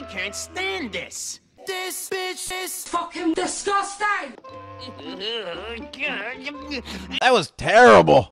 I can't stand this. This bitch is Fucking disgusting! That was terrible.